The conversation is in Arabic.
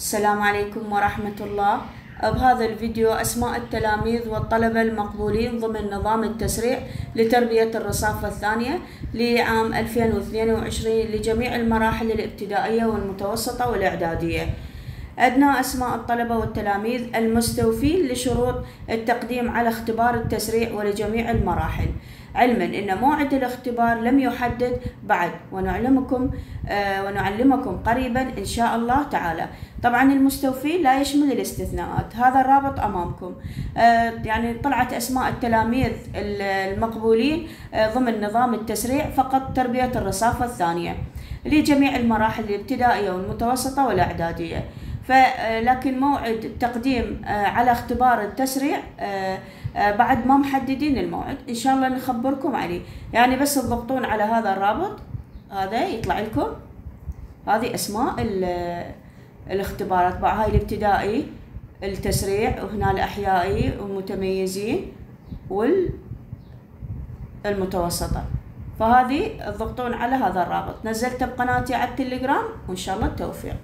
السلام عليكم ورحمة الله. بهذا الفيديو أسماء التلاميذ والطلبة المقبولين ضمن نظام التسريع لتربية الرصافة الثانية لعام 2022 لجميع المراحل الابتدائية والمتوسطة والإعدادية. أدنى أسماء الطلبة والتلاميذ المستوفين لشروط التقديم على اختبار التسريع ولجميع المراحل. علما أن موعد الاختبار لم يحدد بعد ونعلمكم آه ونعلمكم قريبا إن شاء الله تعالى. طبعا المستوفين لا يشمل الاستثناءات هذا الرابط أمامكم. آه يعني طلعت أسماء التلاميذ المقبولين آه ضمن نظام التسريع فقط تربية الرصافة الثانية. لجميع المراحل الابتدائية والمتوسطة والإعدادية. فلكن موعد التقديم على اختبار التسريع بعد ما محددين الموعد. إن شاء الله نخبركم عليه. يعني بس تضغطون على هذا الرابط. هذا يطلع لكم. هذه أسماء الاختبارات. بقى هاي الابتدائي التسريع وهنا الأحيائي والمتميزين والمتوسطة فهذه تضغطون على هذا الرابط. نزلته بقناتي على التليجرام وإن شاء الله التوفيق.